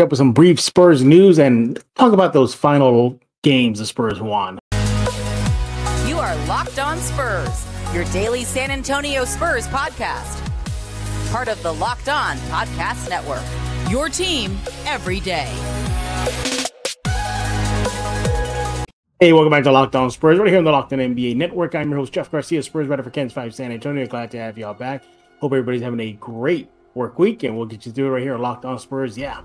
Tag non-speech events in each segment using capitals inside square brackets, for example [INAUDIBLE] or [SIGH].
up with some brief Spurs news and talk about those final games the Spurs won. You are Locked On Spurs, your daily San Antonio Spurs podcast. Part of the Locked On Podcast Network. Your team every day. Hey, welcome back to Locked On Spurs. Right here on the Locked On NBA Network. I'm your host, Jeff Garcia, Spurs writer for KENS 5 San Antonio. Glad to have y'all back. Hope everybody's having a great work week, and we'll get you through it right here on Locked On Spurs. Yeah,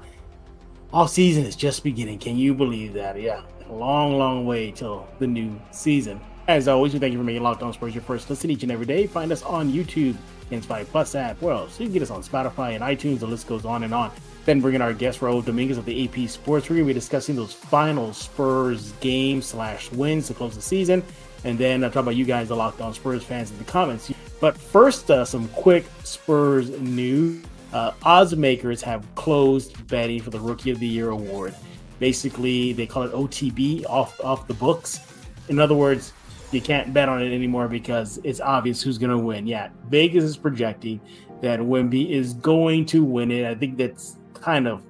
all season is just beginning. Can you believe that? Yeah, a long, long way till the new season. As always, we thank you for making Locked On Spurs your first listen each and every day. Find us on YouTube, 5 Plus app. Well, so you can get us on Spotify and iTunes. The list goes on and on. Then bringing our guest Raul Dominguez of the AP Sports. We're going to be discussing those final Spurs games slash wins to close the season. And then I'll talk about you guys, the Locked On Spurs fans, in the comments. But first, uh, some quick Spurs news. Uh, odds makers have closed betting for the Rookie of the Year award. Basically, they call it OTB off off the books. In other words, you can't bet on it anymore because it's obvious who's going to win. Yeah, Vegas is projecting that Wemby is going to win it. I think that's kind of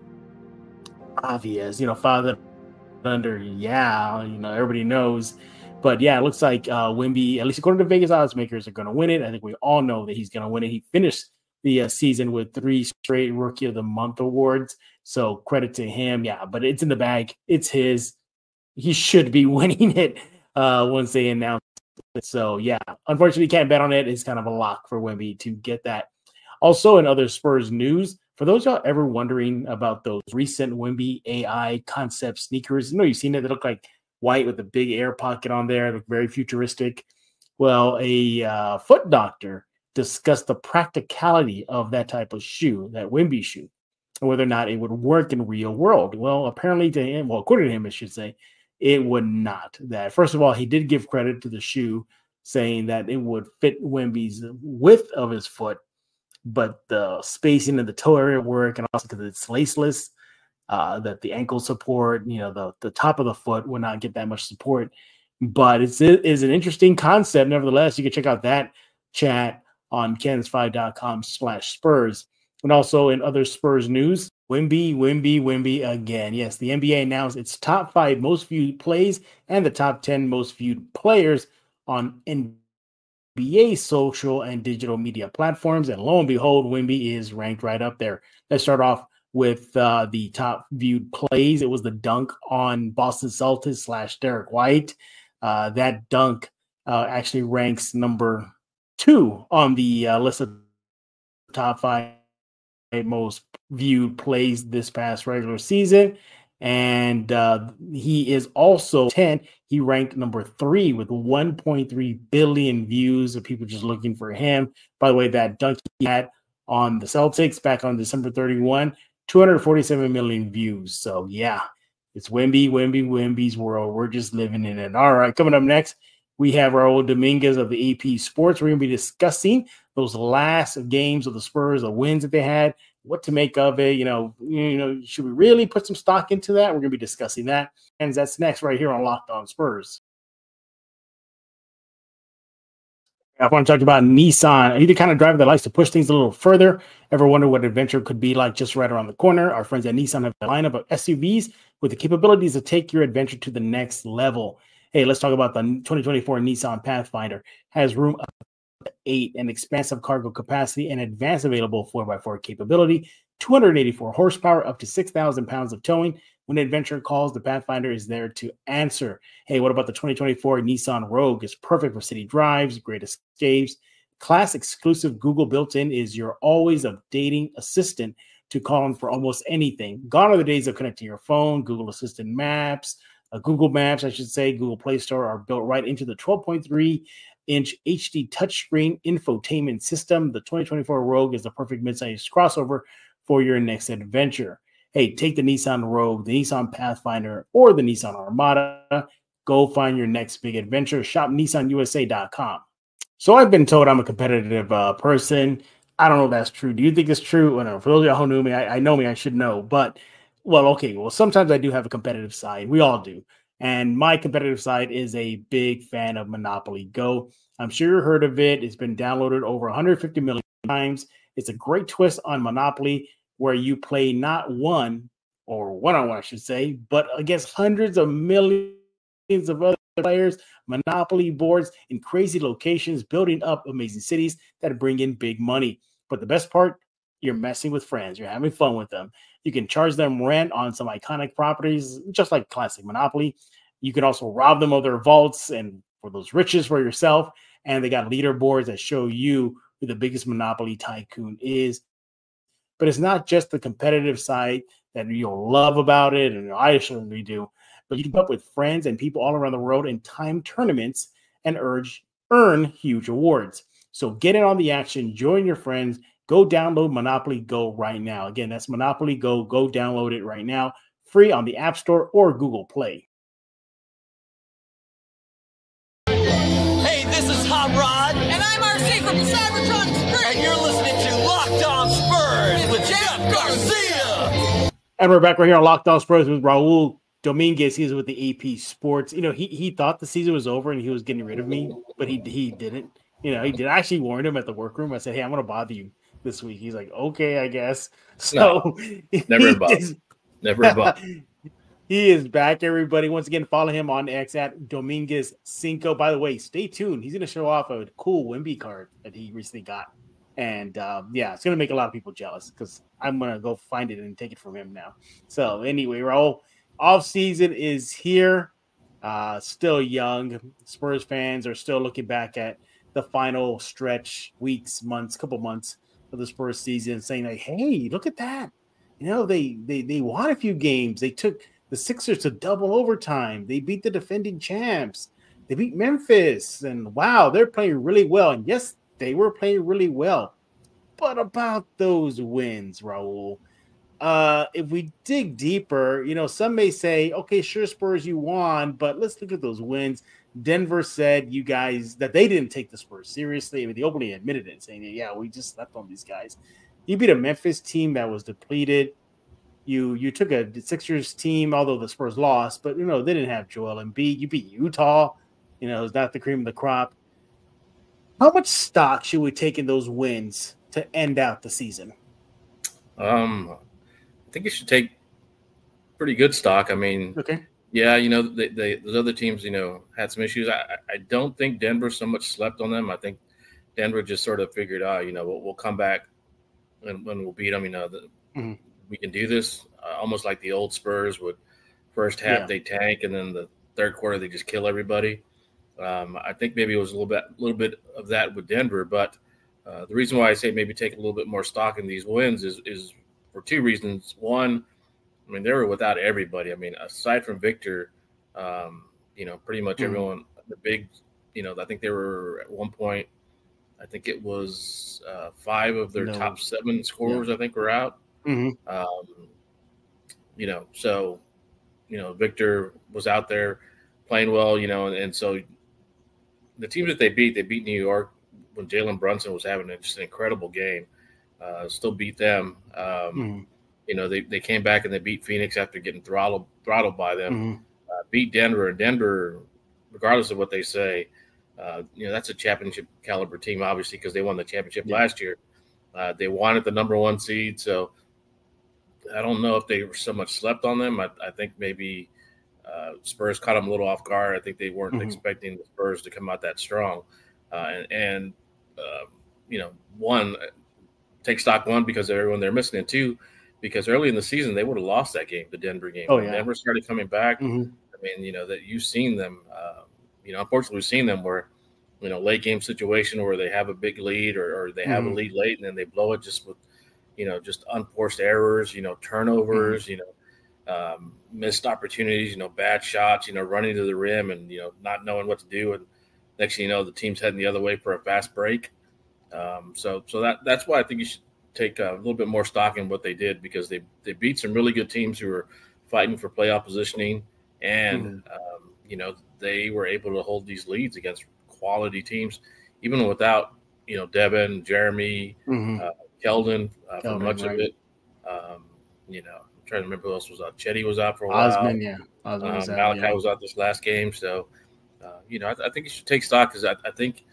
obvious. You know, father under, yeah, you know, everybody knows. But yeah, it looks like uh, Wemby, at least according to Vegas odds makers, are going to win it. I think we all know that he's going to win it. He finished the uh, season with three straight Rookie of the Month awards. So credit to him. Yeah, but it's in the bag. It's his. He should be [LAUGHS] winning it uh, once they announce it. So yeah, unfortunately, can't bet on it. It's kind of a lock for Wemby to get that. Also, in other Spurs news, for those y'all ever wondering about those recent Wemby AI concept sneakers, you know you've seen it. They look like white with a big air pocket on there, look very futuristic. Well, a uh, foot doctor discussed the practicality of that type of shoe, that Wemby shoe, and whether or not it would work in real world. Well, apparently to him, well, according to him, I should say, it would not. That first of all, he did give credit to the shoe, saying that it would fit Wemby's width of his foot, but the spacing of the toe area work, and also because it's laceless, uh, that the ankle support, you know, the the top of the foot would not get that much support. But it's it is an interesting concept. Nevertheless, you can check out that chat on kens5.com slash Spurs. And also in other Spurs news, Wemby, Wemby, Wemby again. Yes, the NBA announced its top five most viewed plays and the top 10 most viewed players on NBA social and digital media platforms. And lo and behold, Wemby is ranked right up there. Let's start off with uh, the top viewed plays. It was the dunk on Boston Celtics slash Derrick White. Uh, that dunk uh, actually ranks number two on the uh, list of top five most viewed plays this past regular season. And uh, he is also 10. He ranked number three with 1.3 billion views of people just looking for him. By the way, that dunk he had on the Celtics back on December 31, 247 million views. So, yeah, it's Wemby, Wemby, Wemby's world. We're just living in it. All right, coming up next, we have Raul Dominguez of the AP Sports. We're going to be discussing those last games of the Spurs, the wins that they had, what to make of it. You know, you know, should we really put some stock into that? We're going to be discussing that, and that's next right here on Locked On Spurs. I want to talk about Nissan. Are you the kind of driver that likes to push things a little further? Ever wonder what adventure could be like just right around the corner? Our friends at Nissan have a lineup of SUVs with the capabilities to take your adventure to the next level. Hey, let's talk about the 2024 Nissan Pathfinder. Has room up to eight and expansive cargo capacity and advanced available 4x4 capability, 284 horsepower, up to 6,000 pounds of towing. When adventure calls, the Pathfinder is there to answer. Hey, what about the 2024 Nissan Rogue? It's perfect for city drives, great escapes. Class exclusive Google built in is your always updating assistant to call on for almost anything. Gone are the days of connecting your phone, Google Assistant Maps, uh, Google Maps, I should say, Google Play Store are built right into the 12.3 inch HD touchscreen infotainment system. The 2024 Rogue is the perfect midsize crossover for your next adventure. Hey, take the Nissan Rogue, the Nissan Pathfinder, or the Nissan Armada. Go find your next big adventure. Shop nissanusa.com. So I've been told I'm a competitive uh, person. I don't know if that's true. Do you think it's true? Well, for those of you who knew me, I, I know me, I should know. But well, okay. Well, sometimes I do have a competitive side. We all do. And my competitive side is a big fan of Monopoly Go. I'm sure you heard of it. It's been downloaded over 150 million times. It's a great twist on Monopoly where you play not one or one on one, I should say, but against hundreds of millions of other players, monopoly boards in crazy locations, building up amazing cities that bring in big money. But the best part, you're messing with friends, you're having fun with them. You can charge them rent on some iconic properties, just like classic Monopoly. You can also rob them of their vaults and for those riches for yourself. And they got leaderboards that show you who the biggest Monopoly tycoon is. But it's not just the competitive side that you'll love about it, and I certainly do. But you can come up with friends and people all around the world in time tournaments and urge earn huge awards. So get in on the action, join your friends, go download Monopoly Go right now. Again, that's Monopoly Go. Go download it right now, free on the App Store or Google Play. Hey, this is Hot Rod. And I'm RC from the Cybertron Springs. And you're listening to Locked On Spurs with Jeff Garcia. And we're back right here on Locked On Spurs with Raul Dominguez. He's with the AP Sports. You know, he he thought the season was over and he was getting rid of me, but he he didn't. You know, he did. I actually warned him at the workroom. I said, "Hey, I'm going to bother you this week." He's like, "Okay, I guess." [LAUGHS] So no, never above. Never above. [LAUGHS] he is back, everybody. Once again, follow him on X at Dominguez Cinco. By the way, stay tuned. He's going to show off a cool Wemby card that he recently got. And um, yeah, it's going to make a lot of people jealous because I'm going to go find it and take it from him now. So, anyway, Raul, off season is here. Uh, still young. Spurs fans are still looking back at the final stretch, weeks, months, couple months of the Spurs season, saying like, "Hey, look at that! You know, they they they won a few games. They took the Sixers to double overtime. They beat the defending champs. They beat Memphis, and wow, they're playing really well. And yes, they were playing really well. But about those wins, Raul, uh, if we dig deeper, you know, some may say, okay, sure, Spurs, you won, but let's look at those wins. Denver said you guys that they didn't take the Spurs seriously. I mean, they openly admitted it, saying, yeah, we just slept on these guys. You beat a Memphis team that was depleted. You you took a Sixers team, although the Spurs lost, but you know they didn't have Joel Embiid. You beat Utah. You know, it's not the cream of the crop. How much stock should we take in those wins to end out the season? Um, I think you should take pretty good stock. I mean, okay, yeah, you know, they, they, those other teams, you know, had some issues. I, I don't think Denver so much slept on them. I think Denver just sort of figured, out, oh, you know, we'll, we'll come back and when we'll beat them. You know, the, mm-hmm. we can do this. Uh, almost like the old Spurs would. First half yeah. they tank, and then the third quarter they just kill everybody. Um, I think maybe it was a little bit, a little bit of that with Denver, but uh, the reason why I say maybe take a little bit more stock in these wins is is for two reasons. One, I mean, they were without everybody. I mean, aside from Victor, um, you know, pretty much mm-hmm. everyone, the big, you know, I think they were at one point, I think it was uh, five of their no. top seven scorers, yeah. I think, were out. Mm-hmm. Um, you know, so, you know, Victor was out there playing well, you know, and, and so the team that they beat, they beat New York when Jalen Brunson was having just an incredible game. Uh, still beat them. Um, mm-hmm you know, they, they came back and they beat Phoenix after getting throttled throttled by them. Mm-hmm. Uh, beat Denver, and Denver, regardless of what they say, uh, you know that's a championship caliber team, obviously, because they won the championship yeah. last year. Uh, they wanted the number one seed, so I don't know if they were so much slept on them. I, I think maybe uh, Spurs caught them a little off guard. I think they weren't mm-hmm. expecting the Spurs to come out that strong, uh, and, and uh, you know, one take stock one because everyone they're missing, and two because early in the season they would have lost that game, the Denver game. Oh yeah, Denver started coming back. Mm-hmm. I mean, you know that you've seen them. Uh, you know, unfortunately, we've seen them where you know late game situation where they have a big lead or, or they have mm-hmm. a lead late and then they blow it just with you know just unforced errors, you know turnovers, mm-hmm. you know um, missed opportunities, you know bad shots, you know running to the rim and you know not knowing what to do and next thing you know the team's heading the other way for a fast break. Um, so so that that's why I think you should take a little bit more stock in what they did because they they beat some really good teams who were fighting for playoff positioning, and mm-hmm. um, you know they were able to hold these leads against quality teams, even without you know Devin, Jeremy, mm-hmm. uh, Keldon uh, for much right. of it. Um, you know, I'm trying to remember who else was out. Chetty was out for a while. Osman, yeah. Osman was um, out, Malaki yeah. was out this last game, so. Uh, you know, I, I, think you should take stock because I, I, think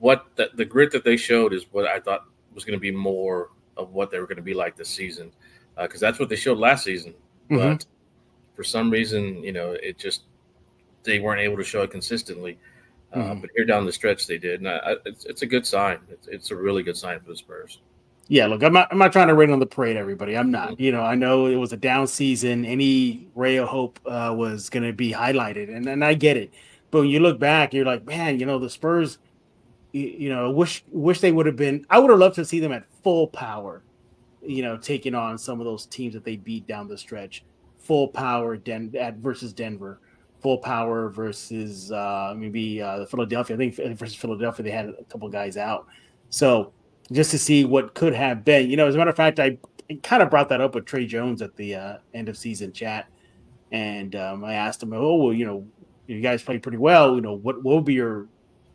what the, the grit that they showed is what I thought was going to be more of what they were going to be like this season. because uh, that's what they showed last season. Mhm. But for some reason, you know, it just they weren't able to show it consistently. Uh, Mhm. but here down the stretch, they did, and I, I, it's, it's a good sign. It's, it's a really good sign for the Spurs. Yeah, look, I'm not I'm not trying to rain on the parade, everybody. I'm not. You know, I know it was a down season. Any ray of hope uh, was going to be highlighted, and, and I get it. But when you look back, you're like, man, you know, the Spurs. You, you know, wish wish they would have been. I would have loved to see them at full power. You know, taking on some of those teams that they beat down the stretch. Full power, Den at versus Denver. Full power versus uh, maybe uh, Philadelphia. I think versus Philadelphia, they had a couple guys out. So just to see what could have been. You know, as a matter of fact, I kind of brought that up with Tre Jones at the uh, end of season chat, and um, I asked him, "Oh, well, you know, you guys played pretty well. You know, what, what would be your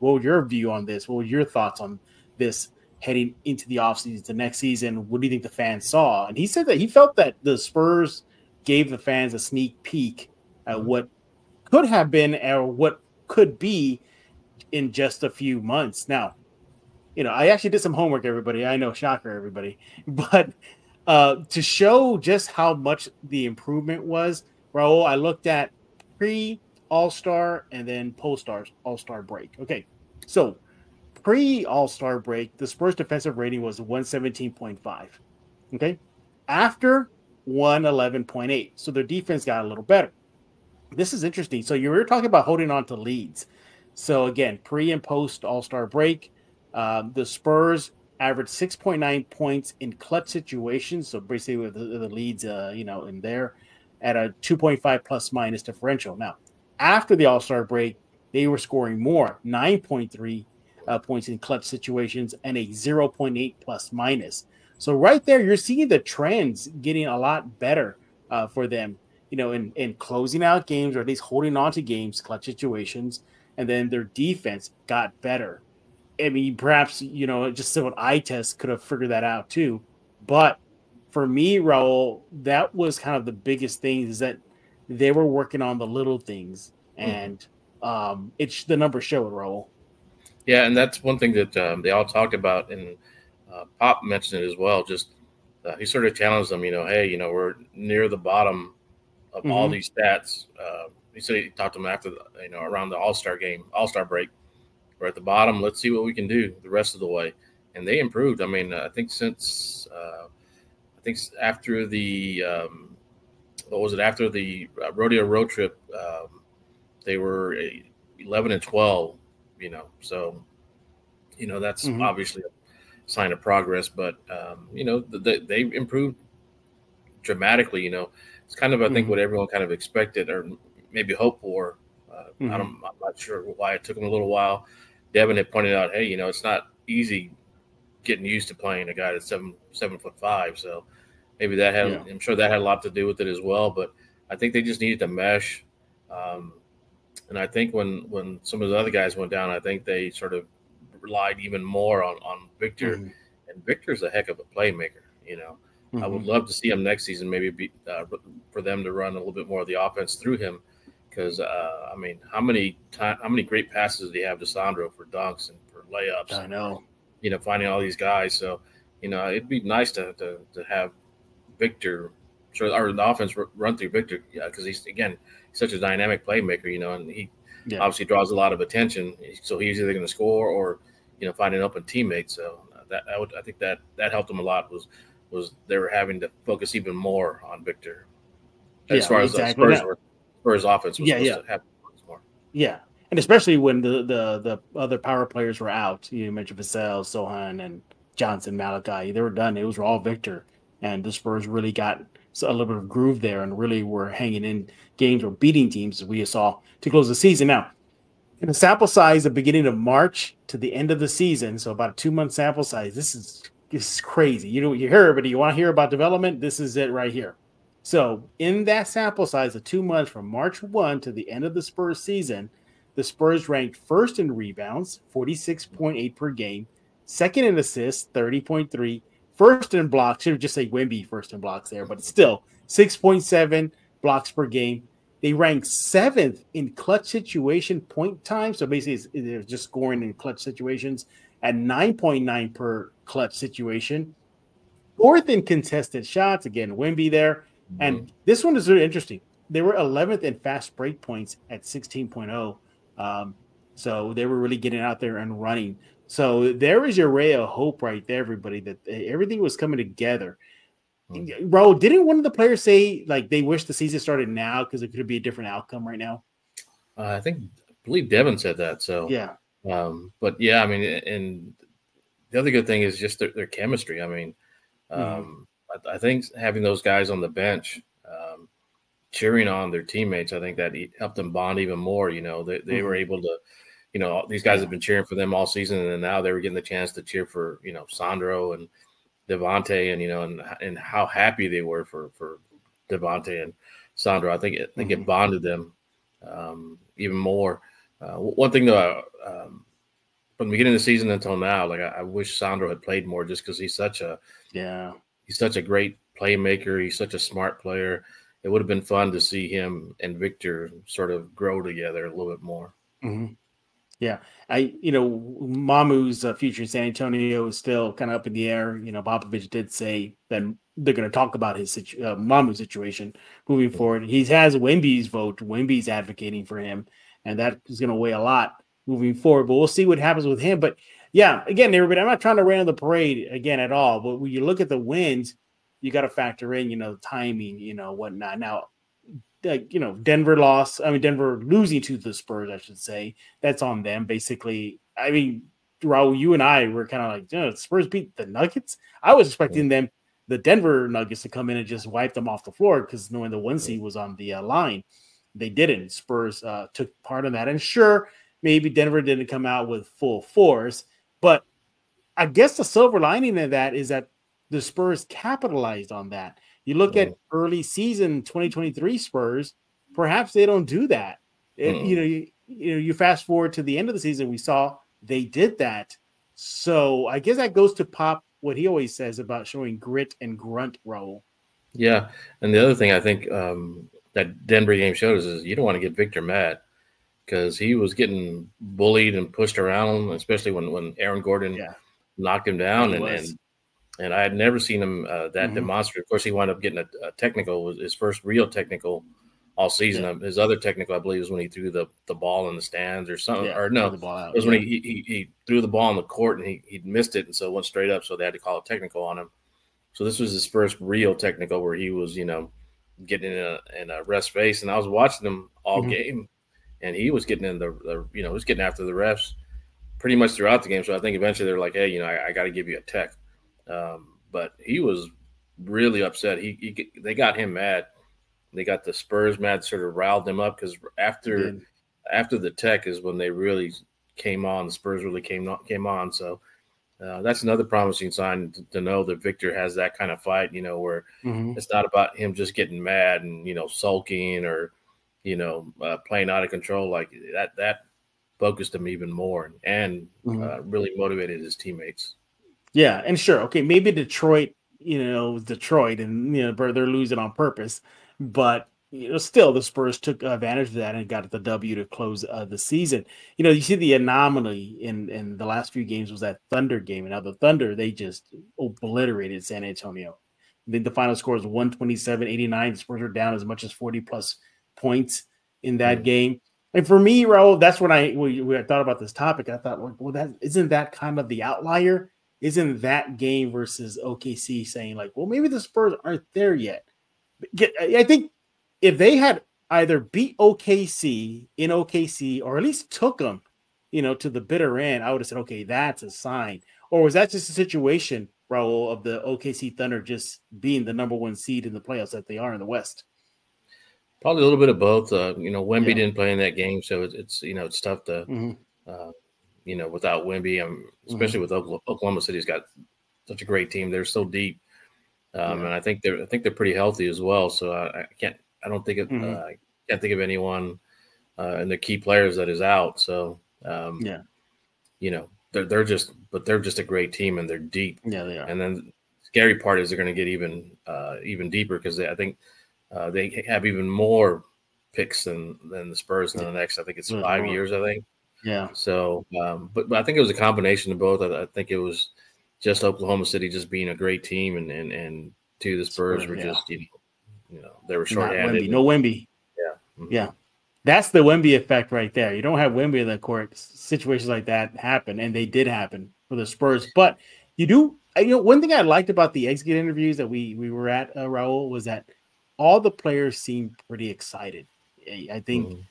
what would your view on this? What were your thoughts on this heading into the offseason to next season? What do you think the fans saw?" And he said that he felt that the Spurs gave the fans a sneak peek at what could have been or what could be in just a few months. Now, you know, I actually did some homework, everybody. I know, shocker, everybody. [LAUGHS] But uh, to show just how much the improvement was, Raul, I looked at pre All Star and then post All Star break. Okay, so pre All Star break, the Spurs defensive rating was 117.5. Okay, after 111.8. So their defense got a little better. This is interesting. So you were talking about holding on to leads. So again, pre and post All Star break, um, the Spurs averaged 6.9 points in clutch situations. So basically, with the, the leads, uh, you know, in there at a 2.5 plus minus differential. Now, after the All Star break, they were scoring more 9.3 uh, points in clutch situations and a 0.8 plus minus. So, right there, you're seeing the trends getting a lot better uh, for them, you know, in, in closing out games or at least holding on to games, clutch situations. And then their defense got better. I mean, perhaps you know, just simple eye test could have figured that out too. But for me, Raul, that was kind of the biggest thing is that they were working on the little things, and um, it's the numbers show it, Raul. Yeah, and that's one thing that um, they all talked about, and uh, Pop mentioned it as well. Just uh, he sort of challenged them, you know, hey, you know, we're near the bottom of all Mhm. these stats. Uh, he said he talked to them after, the, you know, around the All Star game, All Star break. We're at the bottom. Let's see what we can do the rest of the way, and they improved. I mean, I think since uh, I think after the um, what was it after the uh, rodeo road trip, um, they were uh, eleven and twelve. You know, so you know that's Mhm. obviously a sign of progress. But um, you know, th- they, they improved dramatically. You know, it's kind of I think Mhm. what everyone kind of expected or maybe hoped for. Uh, Mhm. I don't, I'm not sure why it took them a little while. Devin had pointed out, hey, you know, it's not easy getting used to playing a guy that's seven seven foot five. So maybe that had Yeah. I'm sure that had a lot to do with it as well. But I think they just needed to mesh. Um, and I think when when some of the other guys went down, I think they sort of relied even more on on Victor. Mhm. And Victor's a heck of a playmaker. You know, I would love to see him next season. Maybe be, uh, for them to run a little bit more of the offense through him. Because uh, I mean, how many time, how many great passes do you have to Sandro for dunks and for layups? I know. you know, finding all these guys. So, you know, it'd be nice to to, to have Victor, sort of, or the offense run through Victor, yeah, because he's again such a dynamic playmaker, you know, and he Yeah. obviously draws a lot of attention. So he's either going to score or, you know, find an open teammate. So uh, that I would I think that that helped him a lot was was they were having to focus even more on Victor as Yeah, far as exactly. the Spurs were, Spurs offense was Yeah, yeah. to have to focus more. Yeah, and especially when the the the other power players were out. You mentioned Vassell, Sochan, and Johnson, Malaki. They were done. It was all Victor, and the Spurs really got a little bit of groove there, and really were hanging in games or beating teams as we saw to close the season. Now, in a sample size, the beginning of March to the end of the season, so about a two month sample size. This is this is crazy. You know, you hear everybody. You want to hear about development? This is it right here. So, in that sample size of two months from March 1 to the end of the Spurs season, the Spurs ranked first in rebounds, 46.8 per game, second in assists, 30.3, first in blocks. Should just say Wemby first in blocks there, but still 6.7 blocks per game. They ranked seventh in clutch situation point time. So basically, it's- they're just scoring in clutch situations at 9.9 per clutch situation. fourth in contested shots. Again, Wemby there. And Mm-hmm. this one is really interesting. They were 11th in fast break points at 16.0. Um, so they were really getting out there and running. So there is your ray of hope right there, everybody, that eh, everything was coming together. Mm. Bro, didn't one of the players say like they wish the season started now because it could be a different outcome right now? Uh, I think I believe Devin said that. So Yeah. Um, but yeah, I mean, and the other good thing is just their, their chemistry. I mean, um, Mhm. I, I think having those guys on the bench, um, cheering on their teammates, I think that helped them bond even more. You know, they, they were able to, you know, these guys have been cheering for them all season, and now they were getting the chance to cheer for, you know, Sandro and Devontae, and you know, and and how happy they were for for Devontae and Sandro. I think it, I think it bonded them um, even more. Uh, one thing though, um, from the beginning of the season until now, like I, I wish Sandro had played more, just because he's such a Yeah. he's such a great playmaker. He's such a smart player. It would have been fun to see him and Victor sort of grow together a little bit more. Mhm. Yeah, I you know Mamu's uh, future in San Antonio is still kind of up in the air. You know, Popovich did say that they're going to talk about his situ- uh, Mamu's situation moving forward. He has Wemby's vote. Wemby's advocating for him, and that is going to weigh a lot moving forward. But we'll see what happens with him. But yeah, again, everybody, I'm not trying to rain on the parade again at all. But when you look at the wins, you got to factor in, you know, the timing, you know, whatnot. Now, like you know, Denver lost. I mean, Denver losing to the Spurs, I should say. That's on them, basically. I mean, Raul, you and I were kind of like, you know, Spurs beat the Nuggets. I was expecting them, the Denver Nuggets, to come in and just wipe them off the floor because knowing the one seed was on the uh, line, they didn't. Spurs uh, took part in that, and sure, maybe Denver didn't come out with full force, but I guess the silver lining of that is that the Spurs capitalized on that. You look at early season 2023 Spurs, perhaps they don't do that. It- Mm. you know, you, you know, you fast forward to the end of the season, we saw they did that. So I guess that goes to Pop what he always says about showing grit and grunt role. Yeah, and the other thing I think um, that Denver game showed us is you don't want to get Victor mad because he was getting bullied and pushed around, especially when when Aaron Gordon Yeah. knocked him down, and, and and I had never seen him uh, that Mhm. demonstrative. Of course, he wound up getting a, a technical, was his first real technical all season. Yeah. His other technical, I believe, was when he threw the, the ball in the stands or something. Yeah, or no, the ball out, it was when he, he he threw the ball on the court and he he missed it, and so it went straight up. So they had to call a technical on him. So this was his first real technical where he was, you know, getting in a in a rest face. And I was watching him all Mhm. game, and he was getting in the, the you know, he was getting after the refs pretty much throughout the game. So I think eventually they're like, hey, you know, I, I got to give you a tech. Um, but he was really upset. He, he they got him mad. They got the Spurs mad, sort of riled them up because after Did. after the tech is when they really came on. The Spurs really came on, came on. So uh, that's another promising sign to, to know that Victor has that kind of fight. You know, where Mhm. it's not about him just getting mad and you know sulking or you know uh, playing out of control. Like that that focused him even more and Mhm. uh, really motivated his teammates. Yeah, and sure, okay, maybe Detroit, you know, Detroit, and you know they're they're losing on purpose, but you know, still the Spurs took advantage of that and got the W to close uh, the season. You know, you see the anomaly in in the last few games was that Thunder game, and now the Thunder they just obliterated San Antonio. I think the final score is 127-89. The Spurs are down as much as 40 plus points in that Mhm. game. And for me, Raul, that's when I when I thought about this topic. I thought, well, that isn't that kind of the outlier? Isn't that game versus OKC saying like, well, maybe the Spurs aren't there yet? I think if they had either beat OKC in OKC or at least took them, you know, to the bitter end, I would have said, okay, that's a sign. Or was that just a situation, Raul, of the OKC Thunder just being the number one seed in the playoffs that they are in the West? Probably a little bit of both. Uh, you know, Wemby Yeah. didn't play in that game, so it's, it's you know it's tough to Mhm. uh, you know without Wemby, um, especially with Oklahoma, City's got such a great team. They're so deep, um, Yeah. and I think they're I think they're pretty healthy as well. So I, I can't I don't think it, Mhm. uh, I can't think of anyone uh, and the key players that is out. So um, Yeah. you know they're they're just but they're just a great team and they're deep. Yeah, they are. And then the scary part is they're going to get even uh, even deeper because I think uh, they have even more picks than than the Spurs in the next. I think it's Yeah, five more. years. I think yeah. so. Um, but but I think it was a combination of both. I, I think it was just Oklahoma City just being a great team, and and and to the Spurs were yeah. just you know, you know they were Not short-handed. Wemby. No Wemby. Mhm. Yeah. That's the Wemby effect right there. You don't have Wemby in the court. Situations like that happen, and they did happen for the Spurs. But you do, you know, one thing I liked about the exit interviews that we we were at, uh, Raul, was that all the players seemed pretty excited. I think Mhm.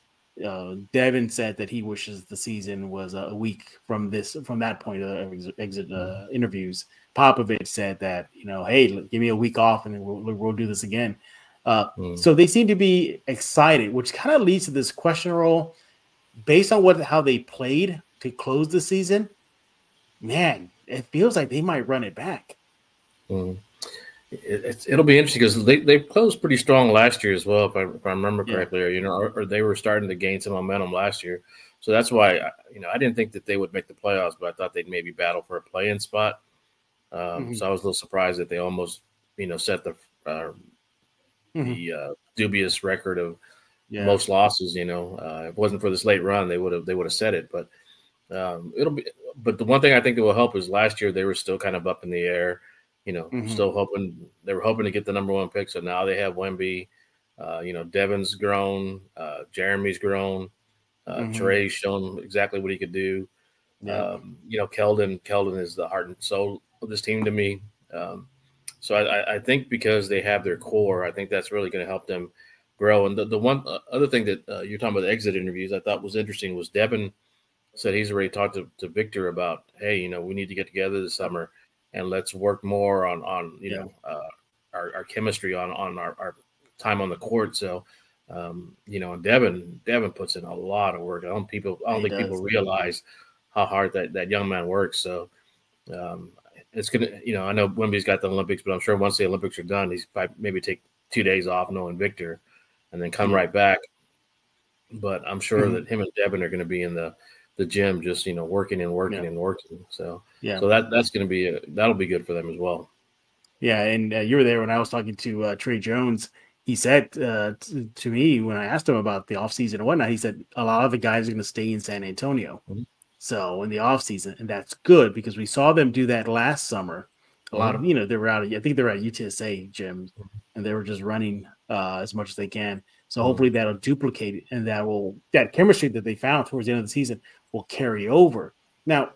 Uh, Devin said that he wishes the season was a week from this from that point of ex- exit uh, interviews. Popovich said that you know, hey, give me a week off and then we'll, we'll do this again. Uh, Mm. So they seem to be excited, which kind of leads to this question Raul based on what how they played to close the season. Man, it feels like they might run it back. Mhm. It, it's, it'll be interesting because they, they closed pretty strong last year as well, if I, if I remember Yeah. correctly, or you know, or, or they were starting to gain some momentum last year. So that's why I- you know I didn't think that they would make the playoffs, but I thought they'd maybe battle for a play-in spot. Um, Mhm. So I was a little surprised that they almost you know set the uh, Mhm. the uh, dubious record of Yeah, most losses. You know, uh, if it wasn't for this late run, they would have they would have said it. But um, it'll be. But the one thing I think that will help is last year they were still kind of up in the air. You know, Mhm. still hoping they were hoping to get the number one pick. So now they have Wemby. Uh, you know, Devin's grown. Uh, Jeremy's grown. Uh, Mhm. Tre's shown exactly what he could do. yeah. Um, you know, Keldon. Keldon is the heart and soul of this team to me. Um, so I, I- I think because they have their core, I think that's really going to help them grow. And the, the one uh, other thing that uh, you're talking about the exit interviews, I thought was interesting was Devin said he's already talked to, to Victor about, hey, you know, we need to get together this summer and let's work more on on you Yeah. know uh, our, our chemistry on on our, our time on the court. So. Um, you know, and Devin, Devin puts in a lot of work. I don't people, I don't He think people does. realize how hard that, that young man works. So um, it's gonna, you know, I know Wemby's got the Olympics, but I'm sure once the Olympics are done, he's probably maybe take two days off, knowing Victor, and then come Yeah. right back. But I'm sure Mhm. that him and Devin are going to be in the the gym, just you know, working and working Yeah. and working. So yeah. so that that's going to be a, that'll be good for them as well. Yeah, and uh, you were there when I was talking to uh, Tre Jones. He said uh, t- to me when I asked him about the offseason and whatnot, he said a lot of the guys are going to stay in San Antonio. Mhm. So in the offseason, and that's good because we saw them do that last summer. A lot of, you know, they were out, of, I think they were at UTSA gyms and they were just running uh, as much as they can. So Mhm. hopefully that'll duplicate and that will, that chemistry that they found towards the end of the season will carry over. Now,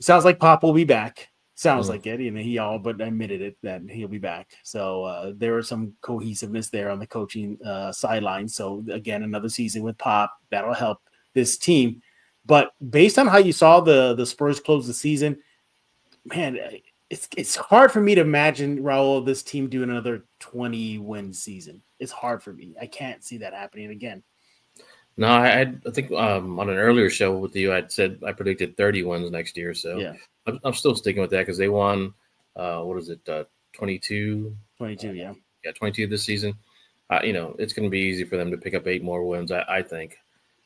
sounds like Pop will be back. Sounds Mhm. like it. You know, he all but admitted it that he'll be back. So uh, there was some cohesiveness there on the coaching uh, sideline. So again, another season with Pop that'll help this team. But based on how you saw the the Spurs close the season, man, it's it's hard for me to imagine Raul this team doing another twenty win season. It's hard for me. I can't see that happening again. No, I, I think um, on an earlier show with you, I said I predicted 30 wins next year. So Yeah, I'm, I'm still sticking with that because they won. Uh, what is it? Uh, 22. twenty two. Yeah, yeah, 22 this season. Uh, you know, it's going to be easy for them to pick up eight more wins. I, I think,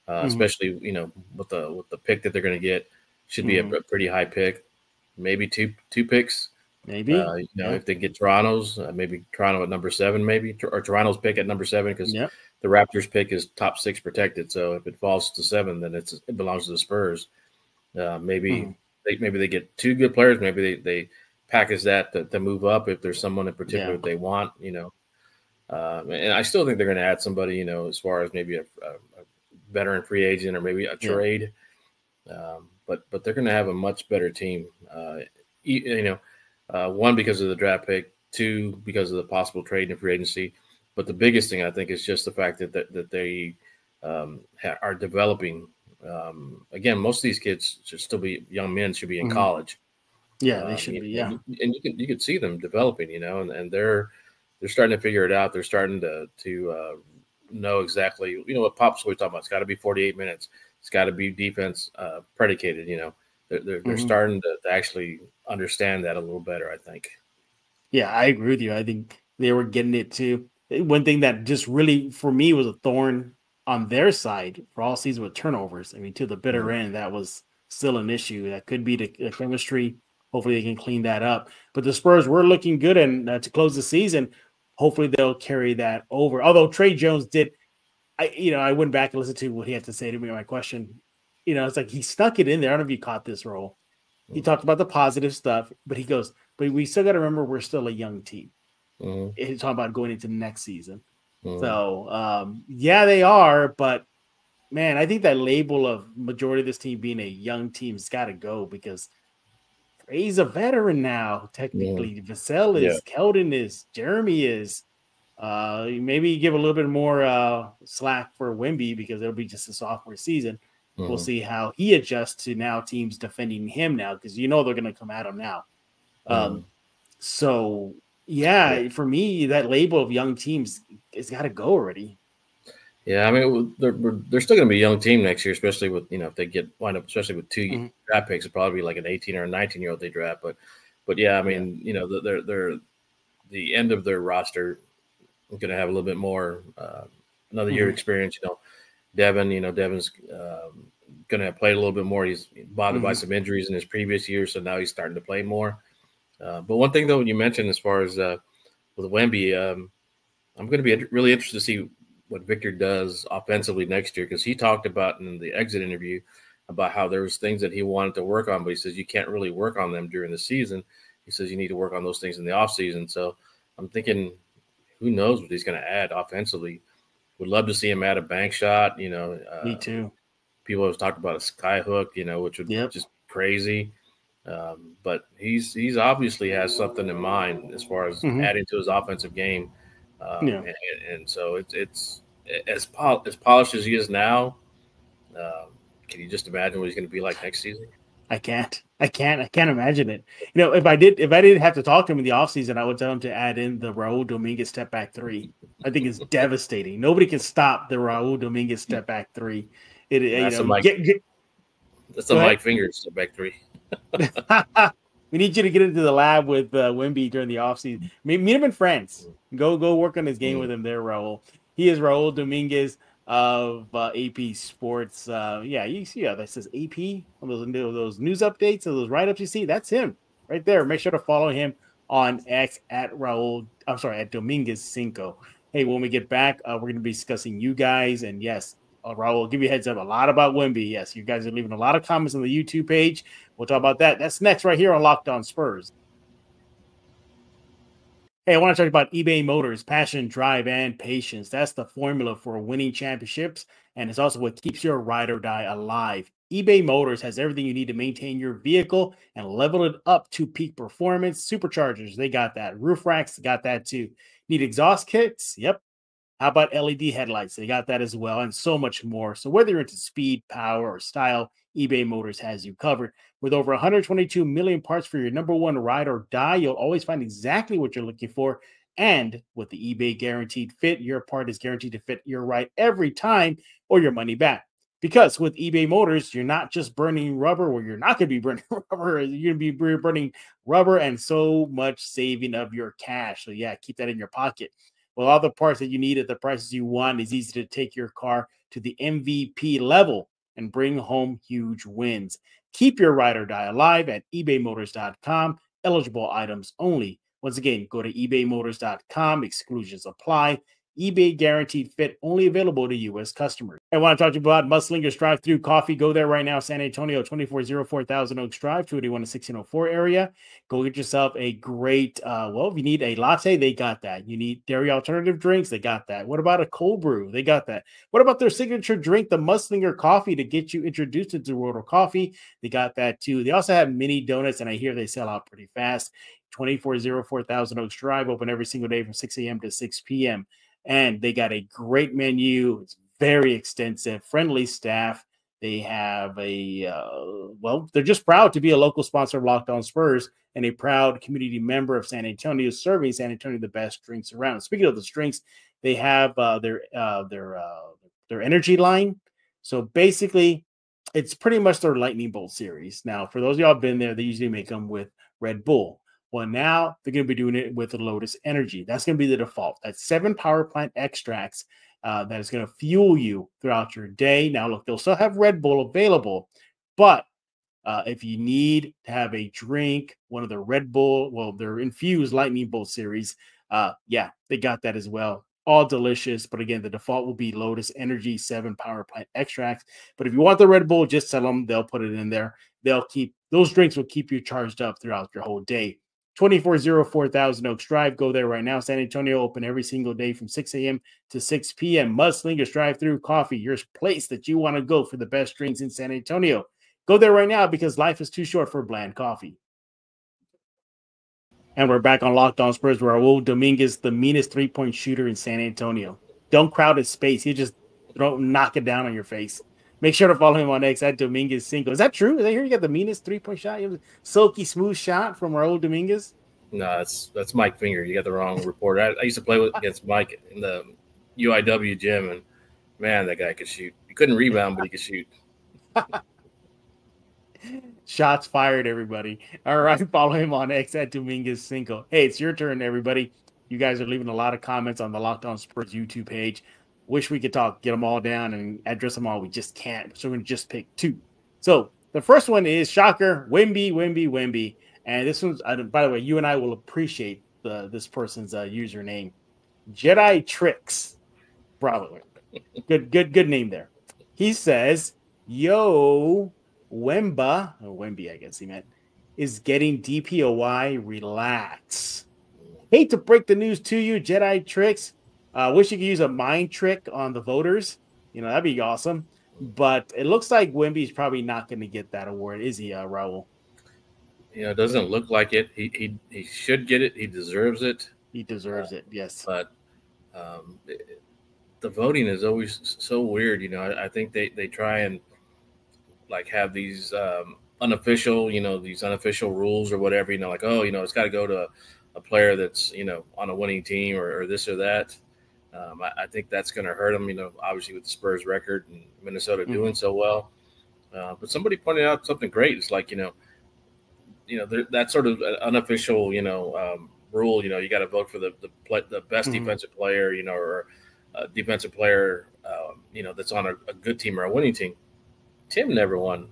uh, Mhm. especially you know with the with the pick that they're going to get, should be Mhm. a, pretty high pick. Maybe two two picks. maybe. Uh, you know, Yeah. if they get Toronto's, uh, maybe Toronto at number seven, maybe or Toronto's pick at number seven because yeah, the Raptors pick is top six protected. So if it falls to seven, then it's it belongs to the Spurs. Uh, maybe Mhm. they maybe they get two good players. Maybe they they package that to, to move up if there's someone in particular Yeah. that they want. You know, um, and I still think they're going to add somebody. You know, as far as maybe a, a, a veteran free agent or maybe a Yeah. trade. Um, but but they're going to have a much better team. Uh, you, you know, uh, one because of the draft pick, two because of the possible trade and free agency. But the biggest thing I think is just the fact that that, that they um, ha- are developing. Um, again, most of these kids should still be young men, should be in Mhm. college. yeah. They Um, should be. Yeah, and, and you can you can see them developing, you know, and, and they're they're starting to figure it out. They're starting to to uh, know exactly, you know, what Pop's always talking about. It's got to be 48 minutes. It's got to be defense uh, predicated. You know, they're they're, they're Mhm. starting to, to actually understand that a little better. I think. Yeah, I agree with you. I think they were getting it too. One thing that just really for me was a thorn on their side for all season with turnovers. I mean, to the bitter Mhm. end, that was still an issue. That could be the, the chemistry. Hopefully, they can clean that up. But the Spurs were looking good, and uh, to close the season, hopefully they'll carry that over. Although Tre Jones did, I you know I went back and listened to what he had to say to me on my question. You know, it's like he stuck it in there. I don't know if you caught this Raul. He talked about the positive stuff, but he goes, but we still got to remember we're still a young team. Mm-hmm. Talking about going into next season. Mhm. So um, yeah, they are, but man, I think that label of majority of this team being a young team's got to go because he's a veteran now. Technically, Vassell is, Keldon is, Jeremy is. Uh, maybe give a little bit more uh, slack for Wemby because it'll be just a sophomore season. We'll Mhm. see how he adjusts to now teams defending him now because you know they're going to come at him now. Um, so yeah, for me, that label of young teams has got to go already. Yeah, I mean they're they're- still going to be a young team next year, especially with you know if they get wind up, especially with 2 Mhm. draft picks, it'll probably be like an eighteen or a nineteen year old they draft. But but yeah, I mean you know they're they're the end of their roster is going to have a little bit more uh, another year Mhm. experience. You know, Devin, you know Devin's um, going to have played a little bit more. He's bothered by Mhm. some injuries in his previous year, so now he's starting to play more. Uh, but one thing though, you mentioned as far as uh, with Wemby, um, I'm going to be really interested to see what Victor does offensively next year because he talked about in the exit interview about how there was things that he wanted to work on, but he says you can't really work on them during the season. He says you need to work on those things in the off season. So I'm thinking, who knows what he's going to add offensively? Would love to see him add a bank shot. You know, uh, Me too. people have talked about a sky hook, you know, which would Yep. just crazy. Um, but he's he's obviously has something in mind as far as Mhm. adding to his offensive game. Um, Yeah. and, and so it's it's as pol- as polished as he is now. Um, can you just imagine what he's going to be like next season? I can't. I can't. I can't imagine it. You know, if I did, if I didn't have to talk to him in the offseason, I would tell him to add in the Raul Dominguez step back three. I think it's [LAUGHS] devastating. Nobody can stop the Raul Dominguez step back three. It, you know, a Mike- get, get, That's ahead. Mike Fingers step back three. We need you to get into the lab with uh, Wemby during the offseason. Meet, meet him in France. Go go work on his game with him there, Raul. He is Raul Dominguez of uh, AP Sports. Uh, yeah, you see how that says AP on those those news updates or those write ups you see. That's him right there. Make sure to follow him on X at Raul. I'm sorry, at Dominguez Cinco. Hey, when we get back, uh, we're going to be discussing you guys. And yes, uh, Raul, give you a heads up a lot about Wemby. Yes, you guys are leaving a lot of comments on the YouTube page. We'll talk about that. That's next right here on Locked On Spurs. Hey, I want to talk about eBay Motors, passion, drive, and patience. That's the formula for winning championships, and it's also what keeps your ride or die alive. eBay Motors has everything you need to maintain your vehicle and level it up to peak performance. Superchargers, they got that. Roof racks, got that too. Need exhaust kits? Yep. How about LED headlights? They got that as well, and so much more. So, whether you're into speed, power, or style, eBay Motors has you covered. With over 122 million parts for your number one ride or die, you'll always find exactly what you're looking for. And with the eBay guaranteed fit, your part is guaranteed to fit your ride every time or your money back. Because with eBay Motors, you're not just burning rubber, or you're not going to be [LAUGHS] burning rubber. You're going to be burning rubber and so much saving of your cash. So, yeah, keep that in your pocket. Well, all the parts that you need at the prices you want is easy to take your car to the MVP level and bring home huge wins. Keep your ride or die alive at ebaymotors.com. Eligible items only. Once again, go to ebaymotors.com. Exclusions apply. eBay guaranteed fit only available to U.S. customers. I want to talk to you about Mudslinger's drive through coffee. Go there right now, San Antonio, 2404 Thousand Oaks Drive, 281 to 1604 area. Go get yourself a great, uh, well, if you need a latte, they got that. You need dairy alternative drinks, they got that. What about a cold brew? They got that. What about their signature drink, the Muslinger coffee, to get you introduced into the world of coffee? They got that too. They also have mini donuts, and I hear they sell out pretty fast. 2404 Thousand Oaks Drive, open every single day from 6 a.m. to 6 p.m. And they got a great menu. It's very extensive, friendly staff. They have a, uh, well, they're just proud to be a local sponsor of Locked On Spurs and a proud community member of San Antonio, serving San Antonio the best drinks around. Speaking of the drinks, they have uh, their uh, their uh, their energy line. So basically, it's pretty much their lightning bolt series. Now, for those of y'all been there, they usually make them with Red Bull. Well, now they're going to be doing it with the Lotus Energy. That's going to be the default. That's seven power plant extracts uh, that is going to fuel you throughout your day. Now, look, they'll still have Red Bull available, but uh, if you need to have a drink, one of the Red Bull, well, their infused Lightning Bolt series, uh, yeah, they got that as well. all delicious. But again, the default will be Lotus Energy 7 Power Plant extracts. But if you want the Red Bull, just tell them they'll put it in there. They'll keep those drinks will keep you charged up throughout your whole day. 2404 Thousand Oaks Drive. Go there right now. San Antonio open every single day from 6 a.m. to 6 p.m. Mudslingers Drive Through Coffee, your place that you want to go for the best drinks in San Antonio. Go there right now because life is too short for bland coffee. And we're back on Locked On Spurs, where Raul Dominguez, the meanest three point shooter in San Antonio. Don't crowd his space. He just don't knock it down on your face. Make sure to follow him on X at Dominguez Cinco. Is that true? Is that here you got the meanest three point shot? You have a silky smooth shot from Raul Dominguez? No, that's that's Mike Finger. You got the wrong report. I, I used to play with against Mike in the UIW gym, and man, that guy could shoot. He couldn't rebound, but he could shoot. [LAUGHS] Shots fired, everybody. All right, follow him on X at Dominguez Cinco. Hey, it's your turn, everybody. You guys are leaving a lot of comments on the Locked On Spurs YouTube page. Wish we could talk, get them all down and address them all. We just can't. So we're going to just pick two. So the first one is Shocker, Wemby, Wemby, Wemby. And this one's, by the way, you and I will appreciate the, this person's uh, username Jedi Tricks. Bravo. Good, good, good name there. He says, Yo, Wemba, or Wemby, I guess he meant, is getting DPOY. Relax. Hate to break the news to you, Jedi Tricks. I uh, wish you could use a mind trick on the voters. You know, that'd be awesome. But it looks like Wemby's probably not going to get that award, is he, uh, Raul? You know, it doesn't look like it. He, he he should get it. He deserves it. He deserves it. Yes. But um, it, the voting is always so weird. You know, I, I, think they they try and like have these um, unofficial, you know, these unofficial rules or whatever. You know, like oh, you know, it's got to go to a player that's you know on a winning team or, or this or that. Um, I, I, think that's going to hurt them. You know, obviously with the Spurs record and Minnesota mm-hmm. doing so well. Uh, but somebody pointed out something great. It's like you know, you know that sort of unofficial you know um, rule. You know, you got to vote for the the, play, the best mm-hmm. defensive player. You know, or a defensive player. Um, you know, that's on a, a, good team or a winning team. Tim never won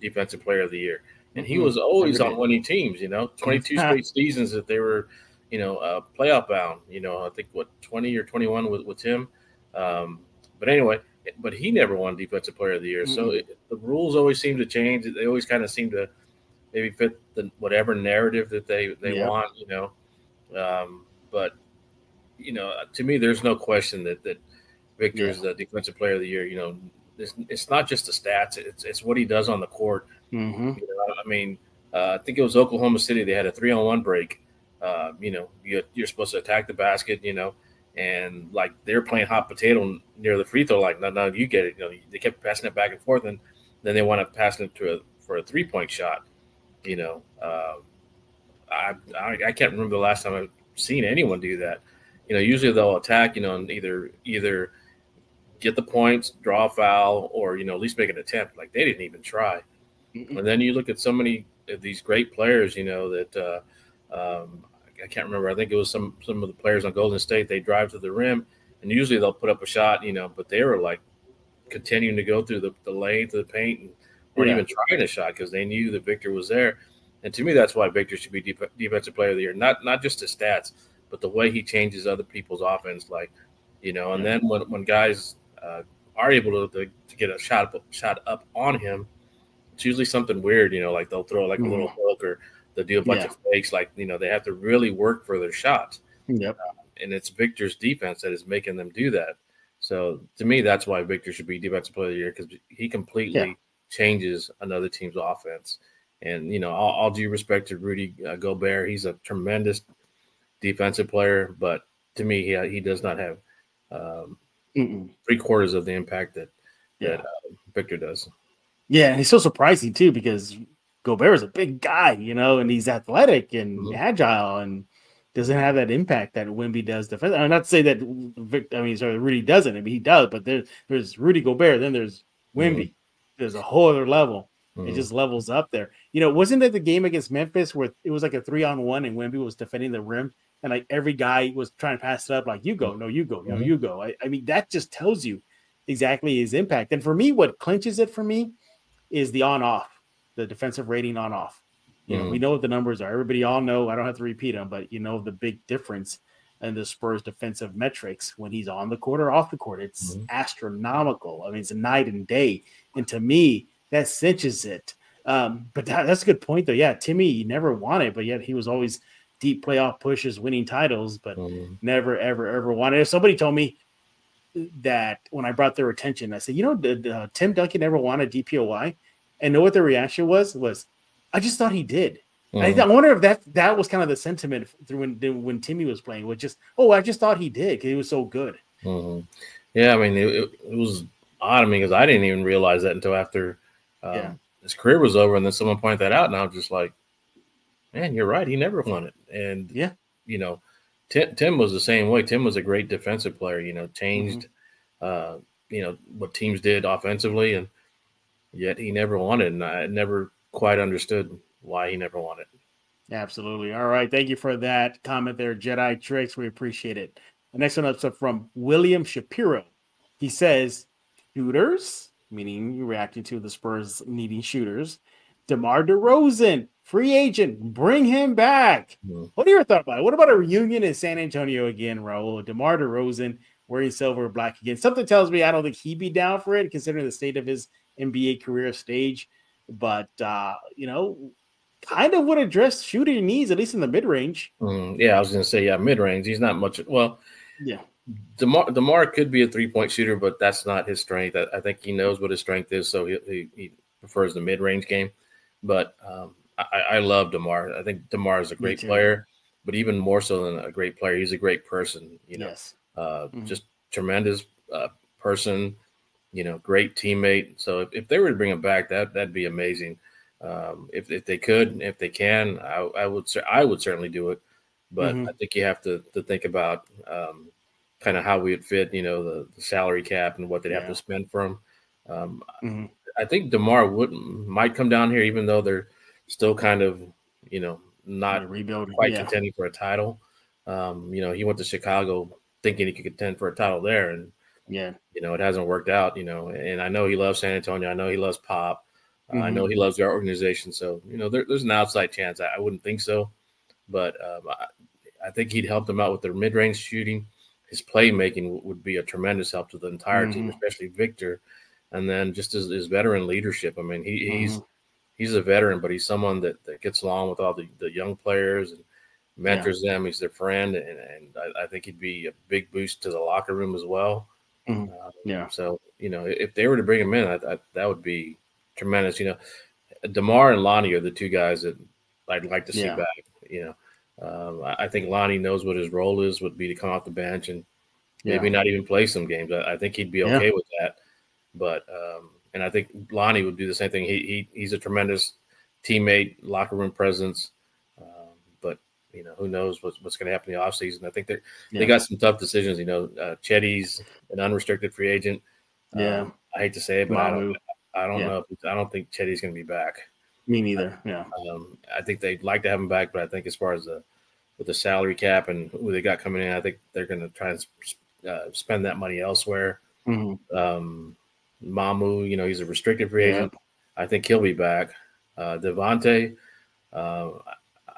defensive player of the year, and he mm-hmm. was always on winning teams. You know, [LAUGHS] twenty two straight seasons that they were you know, uh, playoff bound. You know, I think what twenty or twenty one with with him. Um, but anyway, but he never won Defensive Player of the Year. Mm-hmm. So it, the rules always seem to change. They always kind of seem to maybe fit the whatever narrative that they they yeah. want. You know, um, but you know, to me, there's no question that that Victor yeah. is the Defensive Player of the Year. You know, it's, it's not just the stats; it's it's what he does on the court. Mm-hmm. You know, I mean, uh, I think it was Oklahoma City. They had a three on one break uh, you know, you, you're supposed to attack the basket, you know, and like they're playing hot potato near the free throw line. No, no, you get it. You know, they kept passing it back and forth, and then they want to pass it to a, for a three point shot. You know, uh, I, I, I can't remember the last time I've seen anyone do that. You know, usually they'll attack. You know, and either either get the points, draw a foul, or you know at least make an attempt. Like they didn't even try. Mm-mm. And then you look at so many of these great players. You know that. Uh, um, I can't remember. I think it was some some of the players on Golden State. They drive to the rim, and usually they'll put up a shot, you know. But they were like continuing to go through the, the lane to the paint and weren't yeah. even trying a shot because they knew that Victor was there. And to me, that's why Victor should be def- defensive player of the year. Not not just his stats, but the way he changes other people's offense. Like, you know, and then when when guys uh, are able to, to get a shot up, shot up on him, it's usually something weird. You know, like they'll throw like mm-hmm. a little hook or They'll do a bunch yeah. of fakes. Like you know, they have to really work for their shots. Yep. Uh, and it's Victor's defense that is making them do that. So to me, that's why Victor should be defensive player of the year because he completely yeah. changes another team's offense. And you know, all, all due respect to Rudy uh, Gobert, he's a tremendous defensive player, but to me, he he does not have um, three quarters of the impact that yeah. that uh, Victor does. Yeah, and he's so surprising too because Gobert is a big guy, you know, and he's athletic and mm-hmm. agile and doesn't have that impact that Wemby does defense. I'm not to say that Vic, I mean, sorry, Rudy doesn't. I mean, he does, but there, there's Rudy Gobert, then there's Wemby. Mm-hmm. There's a whole other level. Mm-hmm. It just levels up there. You know, wasn't that the game against Memphis where it was like a three on one and Wemby was defending the rim and like every guy was trying to pass it up, like you go, no, you go, no, mm-hmm. you go. I, I mean, that just tells you exactly his impact. And for me, what clinches it for me is the on off the defensive rating on off. You know, mm. we know what the numbers are. Everybody all know. I don't have to repeat them, but you know the big difference. in the Spurs defensive metrics when he's on the court or off the court. It's Mhm. astronomical. I mean, it's a night and day. And to me, that cinches it. Um, but that, that's a good point, though. Yeah, Timmy never won it, but yet he was always deep playoff pushes, winning titles, but Mhm. never, ever, ever wanted it. If Somebody told me that when I brought their attention, I said, you know, did uh, Tim Duncan never a DPOY? And know what their reaction was? Was I just thought he did. And I, Mhm. I wonder if that that was kind of the sentiment through when when Timmy was playing. Was just, oh, I just thought he did because he was so good. Mhm. Yeah, I mean, it, it, it was odd to me because I didn't even realize that until after um, Yeah. his career was over, and then someone pointed that out, and I was just like, "Man, you're right. He never won it." And Yeah. you know, Tim, Tim was the same way. Tim was a great defensive player. You know, changed, uh, you know, what teams did offensively, and yet he never won it, and I never quite understood why he never won it. Absolutely. All right. Thank you for that comment there, Jedi Tricks. We appreciate it. The next one up from William Shapiro. He says, shooters, meaning you're reacting to the Spurs needing shooters. DeMar DeRozan, free agent, bring him back. Mhm. What are your thoughts about it? What about a reunion in San Antonio again, Raul? DeMar DeRozan wearing silver black again. Something tells me I don't think he'd be down for it, considering the state of his NBA career stage. But uh, you know, kind of would address shooting needs, at least in the mid range. Mm, yeah, I was to say, yeah, mid range. He's not much. Well, Yeah. Demar, Demar could be a three point shooter, but that's not his strength. I, I think he knows what his strength is, so he, he, he prefers the mid range game. But um, I, I love Demar. I think Demar is a great player, but even more so than a great player, he's a great person. You know, yes. uh, Mhm. just tremendous uh, person. You know, great teammate. So if, if they were to bring him back, that that'd be amazing. Um, if if they could, if they can, I, I would I would certainly do it. But Mhm. I think you have to to think about um, kind of how we would fit. You know, the, the salary cap and what they'd have to spend for him. Um, Mhm. I think Demar would might come down here, even though they're still kind of you know not rebuilding. quite yeah. contending for a title. Um, you know, he went to Chicago thinking he could contend for a title there, and yeah. you know it hasn't worked out. You know, and I know he loves San Antonio. I know he loves Pop. Uh, I Mm-hmm. know he loves our organization. So you know, there, there's an outside chance. I, I wouldn't think so, but um, I, I think he'd help them out with their mid-range shooting. His playmaking w- would be a tremendous help to the entire team, Mhm. especially Victor. And then just his, his veteran leadership. I mean, he, he's Mhm. he's a veteran, but he's someone that, that gets along with all the, the young players and mentors them. He's their friend, and, and I, I think he'd be a big boost to the locker room as well. Mhm. Uh, Yeah. So you know, if they were to bring him in, I, I, that would be tremendous. You know, Demar and Lonnie are the two guys that I'd like to see Yeah. back. You know, um, I, I think Lonnie knows what his role is, would be to come off the bench and maybe Yeah. not even play some games. I, think he'd be Yeah. okay with that. But um, and I think Lonnie would do the same thing. He, he he's a tremendous teammate, locker room presence. You know, who knows what's, what's going to happen in the offseason. I think they Yeah. they got some tough decisions. You know, uh, Cedi's an unrestricted free agent. Yeah. Um, I hate to say it, but I don't. I don't Yeah. know. If, I don't think Cedi's going to be back. Me neither. Yeah. Um, I think they'd like to have him back, but I think as far as the with the salary cap and who they got coming in, I think they're going to try and uh, spend that money elsewhere. Mhm. Um, Mamu, you know, he's a restricted free Yeah. agent. I think he'll be back. Uh, Devontae, uh,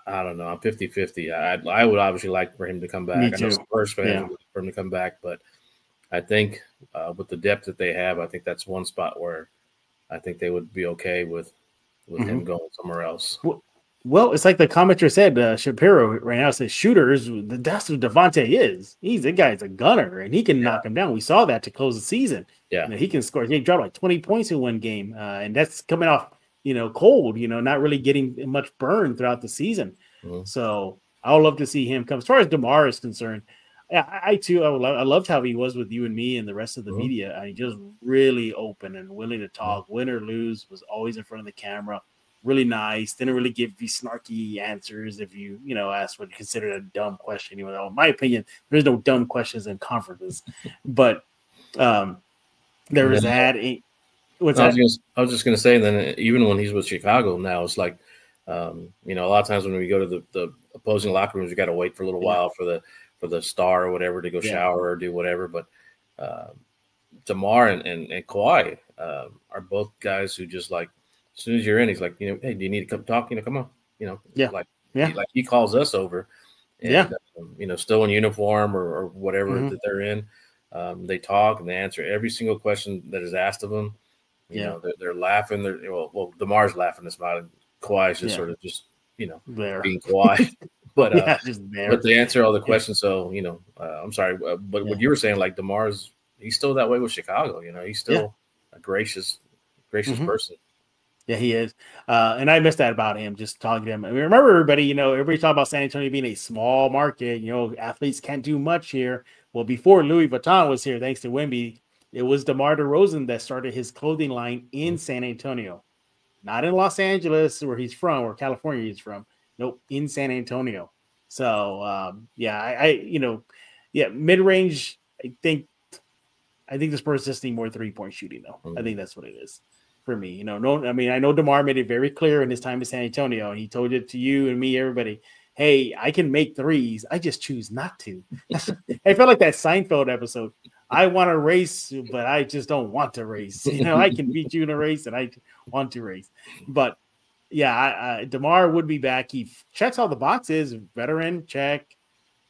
I, don't know. I'm 50 50. I, I would obviously like for him to come back. Me I know. Spurs fans Yeah. for him to come back, but I think uh, with the depth that they have, I think that's one spot where I think they would be okay with with Mm-hmm. him going somewhere else. Well, it's like the commenter said, uh, Shapiro right now says shooters. That's what Devontae is. He's the guy's a gunner and he can knock him down. We saw that to close the season. Yeah. You know, he can score. He dropped like 20 points in one game. Uh, and that's coming off, you know, cold, you know, not really getting much burn throughout the season. Mhm. So I would love to see him come. As far as DeMar is concerned, I, I I too, I, would love, I loved how he was with you and me and the rest of the Mhm. media. I mean, just really open and willing to talk, win or lose, was always in front of the camera really nice. Didn't really give you snarky answers if you, you know, asked what you considered a dumb question. Even though, in my opinion, there's no dumb questions in conferences. but um there was Yeah. that. What's I was, I was just going to say, then even when he's with Chicago now, it's like, um, you know, a lot of times when we go to the, the opposing locker rooms, we got to wait for a little Yeah. while for the for the star or whatever to go Yeah. shower or do whatever. But uh, Demar and and, and Kawhi um, are both guys who just like as soon as you're in, he's like, you know, hey, do you need to come talk? You know, come on, you know, Yeah. like Yeah. like he calls us over. And, Yeah. um, you know, still in uniform or, or whatever Mhm. that they're in. Um, they talk and they answer every single question that is asked of them. You Yeah. know, they're, they're laughing. They're well, well, Demar's laughing and smiling. Kawhi's just Yeah. sort of just you know there. being quiet. [LAUGHS] but uh, yeah, just there. but they answer all the questions. So you know, uh, I'm sorry, uh, but what you were saying, like Demar's, he's still that way with Chicago. You know, he's still a gracious, gracious Mhm. person. Yeah, he is. Uh, and I missed that about him, just talking to him. I mean, remember, everybody, you know, everybody talk about San Antonio being a small market. You know, athletes can't do much here. Well, before Louis Vuitton was here, thanks to Wemby, it was DeMar DeRozan that started his clothing line in San Antonio, not in Los Angeles, where he's from, or California he's from. Nope, in San Antonio. So, um, yeah, I, I, you know, yeah, mid range. I think, I think the Spurs just need more three point shooting, though. I Mhm. think that's what it is for me. You know, no, I mean, I know Demar made it very clear in his time in San Antonio, and he told it to you and me, everybody. Hey, I can make threes. I just choose not to. [LAUGHS] I felt like that Seinfeld episode. I want to race, but I just don't want to race. You know, I can beat you in a race, and I want to race. But yeah, I, I, Demar would be back. He checks all the boxes. Veteran check.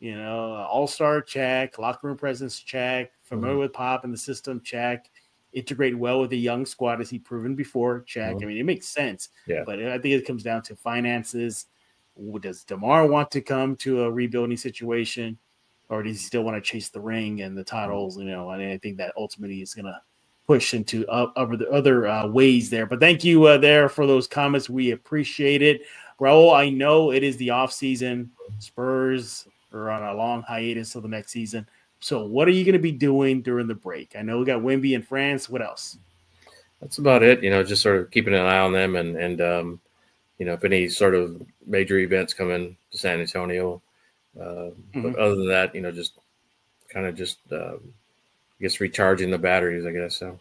You know, All Star check. Locker room presence check. Familiar mm-hmm. with Pop and the system check integrate well with the young squad as he proven before. Check. I mm-hmm. mean, it makes sense. Yeah. But I think it comes down to finances. Does Demar want to come to a rebuilding situation, or does he still want to chase the ring and the titles? You know, and I think that ultimately is going to push into uh, other other uh, ways there. But thank you uh, there for those comments. We appreciate it, Raul. I know it is the off season. Spurs are on a long hiatus till the next season. So, what are you going to be doing during the break? I know we got Wemby in France. What else? That's about it. You know, just sort of keeping an eye on them, and and um, you know, if any sort of major events come in to San Antonio. Uh, Mhm. But other than that, you know, just kind of just um, I guess recharging the batteries. I guess so.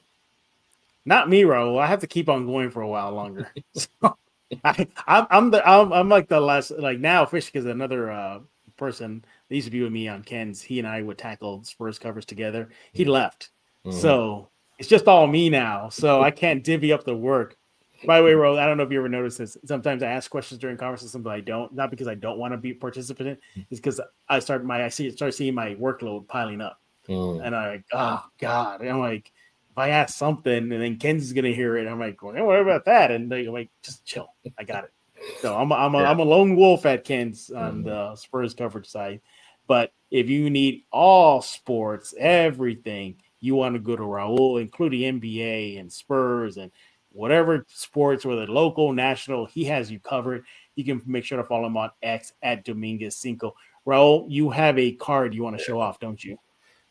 Not me, Raul. I have to keep on going for a while longer. [LAUGHS] so, I, I'm, I'm the I'm, I'm like the last like now fish is another uh, person that used to be with me on Ken's. He and I would tackle Spurs covers together. He left, Mhm. so it's just all me now. So I can't divvy up the work. By the way, Raul, I don't know if you ever noticed this. Sometimes I ask questions during conversations, but I don't. Not because I don't want to be a participant. It's because I start my I see start seeing my workload piling up. Mm. And I'm like, oh God. And I'm like, if I ask something and then Ken's gonna hear it, I'm like, well, don't worry about that. And they're like, just chill. I got it. So I'm a, I'm a, Yeah. I'm a lone wolf at Ken's on the Spurs coverage side. But if you need all sports, everything, you want to go to Raul, including NBA and Spurs and whatever sports, whether local, national, he has you covered. You can make sure to follow him on X at Dominguez Cinco. Raul, you have a card you want to show off, don't you?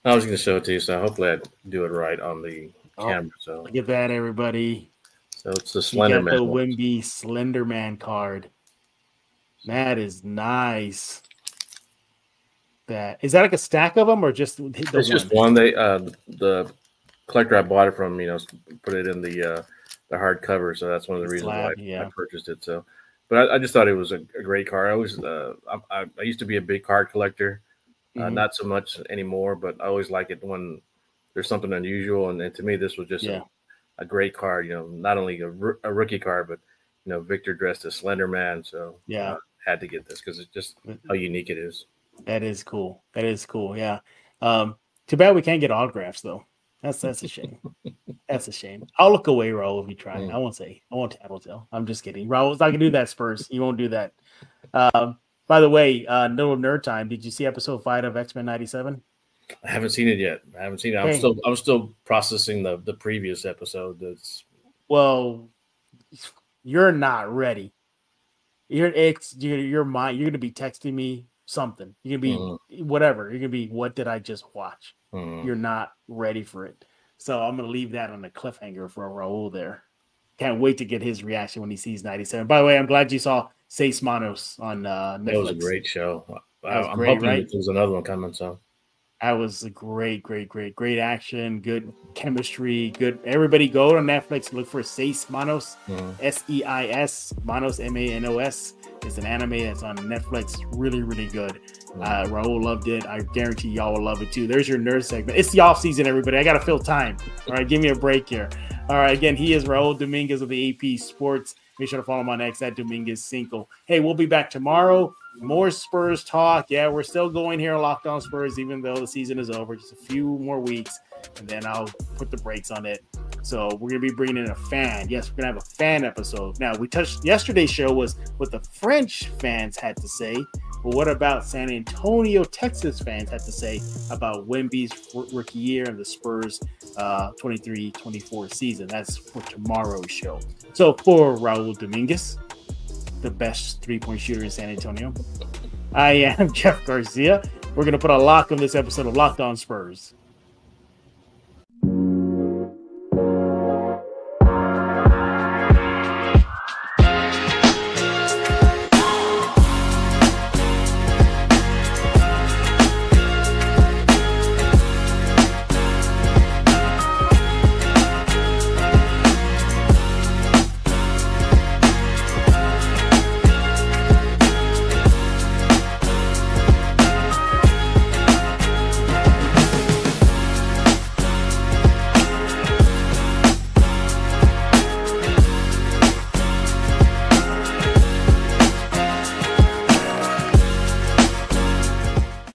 I was going to show it to you, so hopefully I do it right on the Oh. camera. So, Look at that, everybody. so it's the You Slender the Man. one. Wemby Slender Man card. That is nice. That is that like a stack of them or just the It's one? just one. They uh, the collector I bought it from, you know, put it in the uh, the hardcover, so that's one of the reasons slab, why yeah. I purchased it. So, but I, I just thought it was a, a great card. I always, uh, I, I, I used to be a big card collector, uh, Mhm. not so much anymore, but I always like it when there's something unusual, and, and to me, this was just Yeah. a, a great card. You know, not only a, a rookie card, but you know, Victor dressed as Slender Man, so Yeah. uh, had to get this because it's just how unique it is. That is cool. That is cool. Yeah. Um, too bad we can't get autographs though. That's that's a shame. [LAUGHS] that's a shame. I'll look away, Raul, if you try. Mm. I won't say. I won't tattletale. I'm just kidding. Raul's not gonna do that. Spurs. You won't do that. Um, by the way, uh, little nerd time. Did you see episode five of X Men '97? I haven't seen it yet. I haven't seen it. I'm Hey. still I'm still processing the the previous episode. That's Well, you're not ready. You're it's your your mind. You're gonna be texting me something. You're gonna be whatever. You're gonna be. What did I just watch? mm, you're not ready for it. So I'm gonna leave that on the cliffhanger for Raul there. Can't wait to get his reaction when he sees 97. By the way, I'm glad you saw Seis Manos on uh, Netflix. that was a great show. I, great, hoping right? there's another one coming. So That was a great, great, great, great action, good chemistry, good. Everybody go to Netflix, look for Seis Manos, mhm. S E I S, Manos M A N O S. It's an anime that's on Netflix. Really, really good. Uh, Raul loved it. I guarantee y'all will love it too. There's your nerd segment. It's the off season, everybody. I gotta fill time. All right, give me a break here. All right, again, he is Raul Dominguez of the AP Sports Make sure to follow on X at Dominguez Cinco. Hey, we'll be back tomorrow. More Spurs talk. Yeah, we're still going here, Locked On Spurs, even though the season is over. Just a few more weeks, and then I'll put the brakes on it. So we're gonna be bringing in a fan. Yes, we're gonna have a fan episode. Now we touched yesterday's show was what the French fans had to say. But what about San Antonio, Texas fans had to say about Wemby's rookie year and the Spurs uh, 23-24 season? That's for tomorrow's show. So for Raul Dominguez, the best three-point shooter in San Antonio, I am [LAUGHS] Jeff Garcia. We're gonna put a lock on this episode of Locked On Spurs.